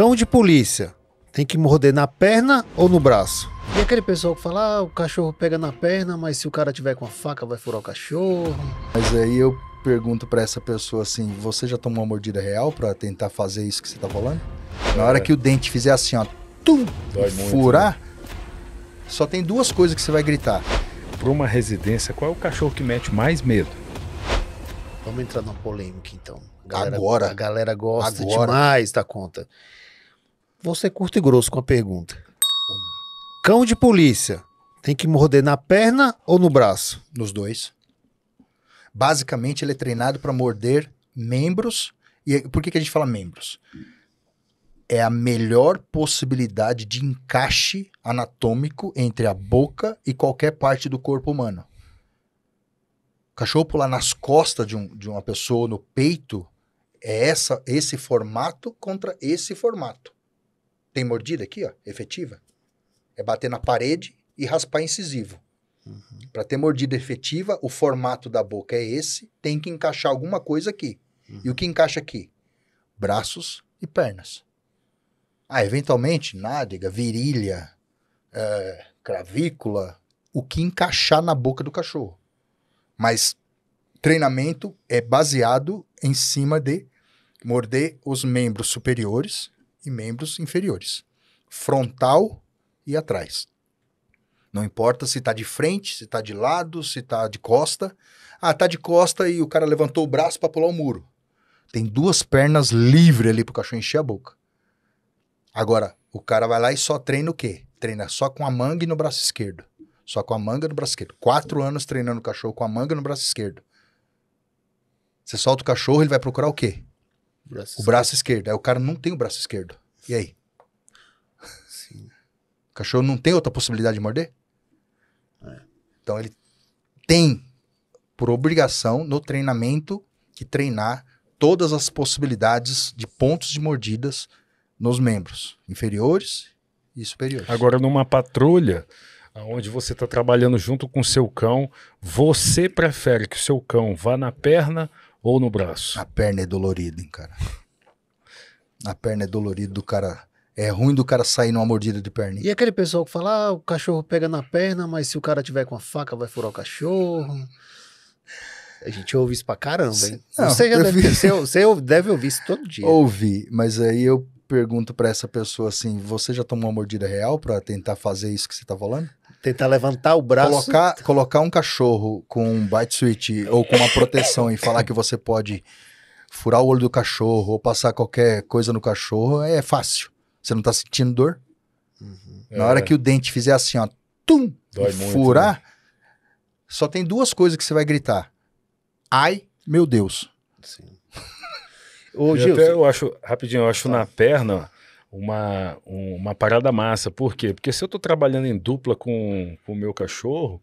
Cão de polícia tem que morder na perna ou no braço? E aquele pessoal que fala, ah, o cachorro pega na perna, mas se o cara tiver com a faca vai furar o cachorro. Mas aí eu pergunto pra essa pessoa assim: você já tomou uma mordida real pra tentar fazer isso que você tá falando? Na hora que o dente fizer assim, ó, tum, Dói muito, furar, só tem duas coisas que você vai gritar. Para uma residência, qual é o cachorro que mete mais medo? Vamos entrar numa polêmica então. Agora. A galera gosta Agora. demais da conta. Vou ser curto e grosso com a pergunta. Cão de polícia tem que morder na perna ou no braço? Nos dois. Basicamente, ele é treinado para morder membros. E por que, que a gente fala membros? É a melhor possibilidade de encaixe anatômico entre a boca e qualquer parte do corpo humano. O cachorro pular nas costas de, um- de uma pessoa, no peito, é essa, esse formato contra esse formato. Tem mordida aqui, ó, efetiva. É bater na parede e raspar incisivo. Para ter mordida efetiva, o formato da boca é esse, tem que encaixar alguma coisa aqui. E o que encaixa aqui? Braços e pernas. Ah, eventualmente, nádega, virilha, é, cravícula, o que encaixar na boca do cachorro. Mas treinamento é baseado em cima de morder os membros superiores e membros inferiores. Frontal e atrás. Não importa se tá de frente, se tá de lado, se tá de costa. Ah, tá de costa e o cara levantou o braço para pular o muro. Tem duas pernas livres ali pro cachorro encher a boca. Agora, o cara vai lá e só treina o quê? Treina só com a manga e no braço esquerdo. Só com a manga no braço esquerdo. Quatro anos treinando o cachorro com a manga no braço esquerdo. Você solta o cachorro, ele vai procurar o quê? O braço esquerdo. Aí o cara não tem o braço esquerdo. E aí? O cachorro não tem outra possibilidade de morder? Então ele tem, por obrigação, no treinamento, que treinar todas as possibilidades de pontos de mordidas nos membros inferiores e superiores. Agora, numa patrulha, onde você está trabalhando junto com o seu cão, você prefere que o seu cão vá na perna ou no braço? A perna é dolorida, hein, cara. A perna é dolorida do cara. É ruim do cara sair numa mordida de perninha. E aquele pessoal que fala, ah, o cachorro pega na perna, mas se o cara tiver com a faca vai furar o cachorro. A gente ouve isso pra caramba, hein? Não, você, já deve, vi- você, você deve ouvir isso todo dia. Ouvi, mas aí eu pergunto pra essa pessoa assim: você já tomou uma mordida real pra tentar fazer isso que você tá falando? Tentar levantar o braço. Colocar, colocar um cachorro com um bite switch ou com uma proteção e falar que você pode furar o olho do cachorro ou passar qualquer coisa no cachorro é fácil. Você não tá sentindo dor? Na hora que o dente fizer assim, ó, tum, É. Dói e muito, furar, só tem duas coisas que você vai gritar. Ai, meu Deus. Sim. Ô, E Gil, até eu acho, rapidinho, eu acho na perna uma, um- uma parada massa. Por quê? Porque se eu tô trabalhando em dupla com o meu cachorro,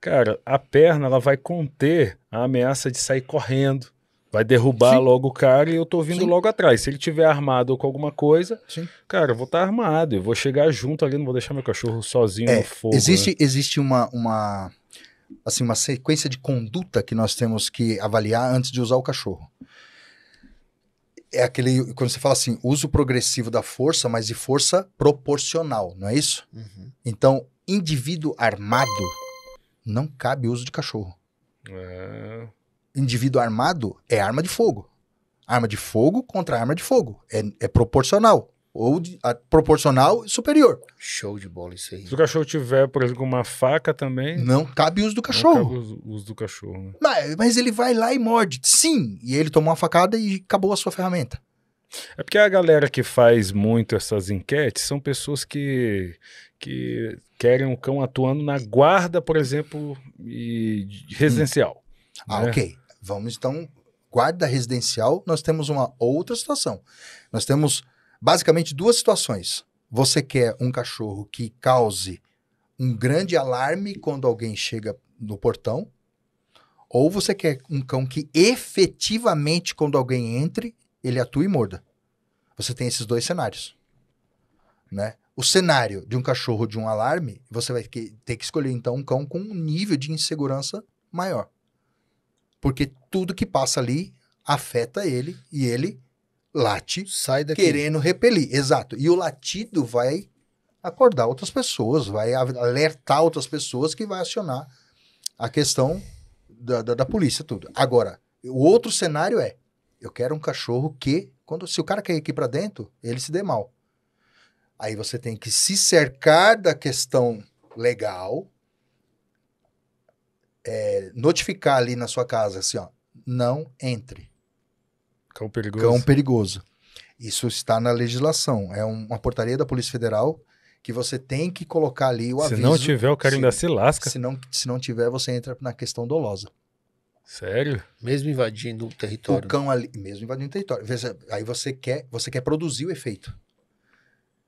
cara, a perna ela vai conter a ameaça de sair correndo. Vai derrubar Sim. logo o cara e eu tô vindo Sim. logo atrás. Se ele tiver armado ou com alguma coisa, Sim. cara, eu vou estar armado. Eu vou chegar junto ali, não vou deixar meu cachorro sozinho É, no fogo. né? Existe, existe uma, uma, assim, uma sequência de conduta que nós temos que avaliar antes de usar o cachorro. É aquele, quando você fala assim, uso progressivo da força, mas de força proporcional, não é isso? Uhum. Então, indivíduo armado, não cabe uso de cachorro. É, Indivíduo armado é arma de fogo. Arma de fogo contra arma de fogo. É, é proporcional. Ou de- a- proporcional e superior. Show de bola isso aí. Se o cachorro tiver, por exemplo, uma faca também, Não cabe uso do não cachorro. cabe o uso- uso do cachorro. né? Mas, mas ele vai lá e morde. Sim. E ele tomou uma facada e acabou a sua ferramenta. É porque a galera que faz muito essas enquetes são pessoas que, que querem um cão atuando na guarda, por exemplo, e de- residencial. Ah, né? ok. Vamos então. Guarda residencial, nós temos uma outra situação. Nós temos basicamente duas situações. Você quer um cachorro que cause um grande alarme quando alguém chega no portão, ou você quer um cão que efetivamente, quando alguém entre, ele atue e morda. Você tem esses dois cenários. Né? O cenário de um cachorro de um alarme, você vai ter que escolher então um cão com um nível de insegurança maior. Porque tudo que passa ali afeta ele e ele late Sai daqui. querendo repelir. Exato. E o latido vai acordar outras pessoas, vai alertar outras pessoas que vai acionar a questão da, da, da polícia, tudo. Agora, o outro cenário é: eu quero um cachorro que, quando se o cara quer ir aqui pra dentro, ele se dê mal. Aí você tem que se cercar da questão legal, é, notificar ali na sua casa assim, ó, não entre. Cão perigoso. Cão perigoso. Isso está na legislação. É um- uma portaria da Polícia Federal que você tem que colocar ali o Se aviso. não tiver, o cara ainda se, se lasca. se não, se não tiver, você entra na questão dolosa. Sério? Mesmo invadindo o O território. cão ali, mesmo invadindo o território. Aí você quer, você quer produzir o efeito.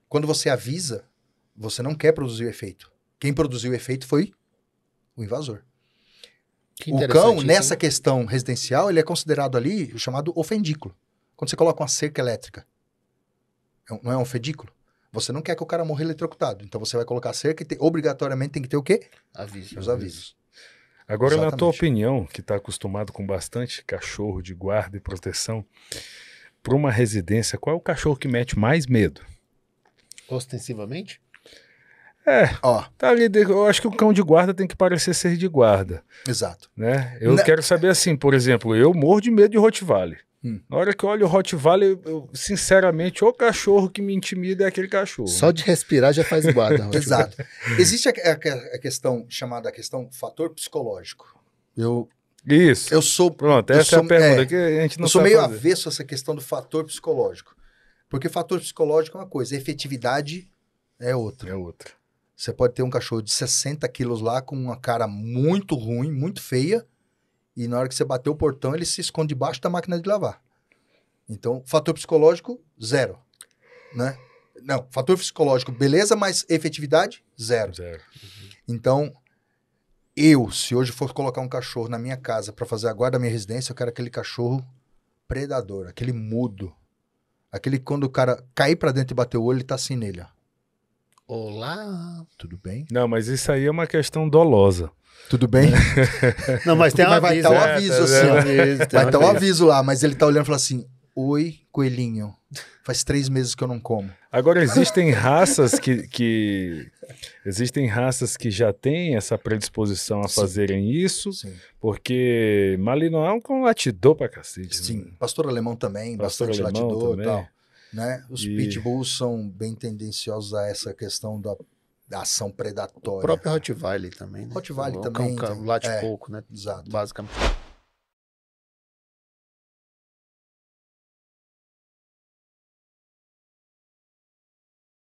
Quando você avisa, você não quer produzir o efeito. Quem produziu o efeito foi o invasor. Que O cão, isso, nessa hein? questão residencial, ele é considerado ali o chamado ofendículo. Quando você coloca uma cerca elétrica, é não é um ofendículo? Você não quer que o cara morra eletrocutado. Então você vai colocar a cerca e tem- obrigatoriamente tem que ter o quê? Aviso. Os avisos. Agora, na tua Exatamente. opinião, que está acostumado com bastante cachorro de guarda e proteção, para uma residência, qual é o cachorro que mete mais medo? Ostensivamente? É, Ó, tá ali. Eu acho que o cão de guarda tem que parecer ser de guarda, exato. né? Eu Na- quero saber assim, por exemplo, eu morro de medo de Rottweiler. Hum. Na hora que eu olho o Rottweiler, eu, sinceramente, o cachorro que me intimida é aquele cachorro. Só de respirar já faz guarda. Exato. Existe a, a- a questão chamada a questão fator psicológico. Eu, Isso. eu sou Pronto, essa é sou- a pergunta é, que a gente não eu sou meio fazer. avesso a essa questão do fator psicológico. Porque fator psicológico é uma coisa, efetividade é outra. É outra. Você pode ter um cachorro de 60 quilos lá com uma cara muito ruim, muito feia, e na hora que você bater o portão, ele se esconde debaixo da máquina de lavar. Então, fator psicológico, zero. Né? Não, fator psicológico, beleza, mas efetividade, zero. Zero. Então, eu, se hoje for colocar um cachorro na minha casa para fazer a guarda da minha residência, eu quero aquele cachorro predador, aquele mudo. Aquele que quando o cara cair para dentro e bater o olho, ele tá assim nele, ó. Olá. Tudo bem? Não, mas isso aí é uma questão dolosa. Tudo bem? Não, mas tem um Mas vai aviso. tá o né? aviso, tá assim, vendo? Aviso, tem Vai estar o aviso. aviso lá, mas ele tá olhando e fala assim: Oi, coelhinho. Faz três meses que eu não como. Agora, existem raças que, que- Existem raças que já têm essa predisposição a Sim. fazerem isso, Sim. porque Malinois é um latidor pra cacete. né? Sim. Pastor alemão também, Pastor bastante alemão latidor também. e tal. Né? Os E- pitbulls são bem tendenciosos a essa questão da, da ação O predatória. próprio Rottweiler também, né? Rottweiler O também, Cão, cão tem- late é. pouco, né? Exato. Basicamente.